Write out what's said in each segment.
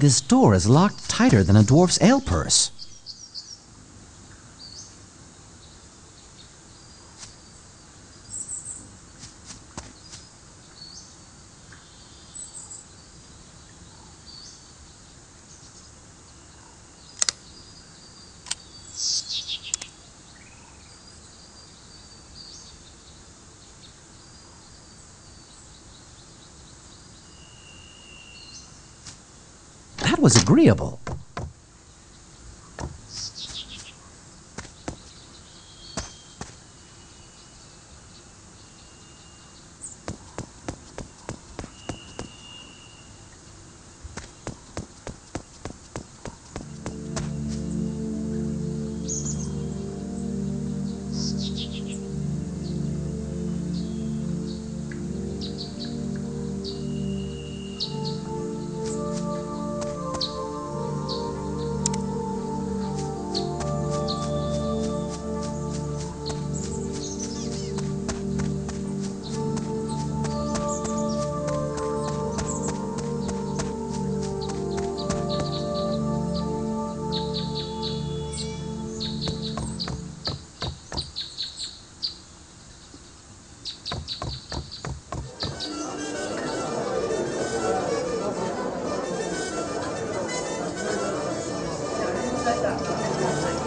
This door is locked tighter than a dwarf's ale purse. Was agreeable. vai dar.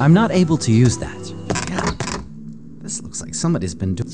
I'm not able to use that. Yeah. This looks like somebody's been doing.